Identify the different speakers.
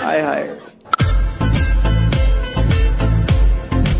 Speaker 1: हाय हाय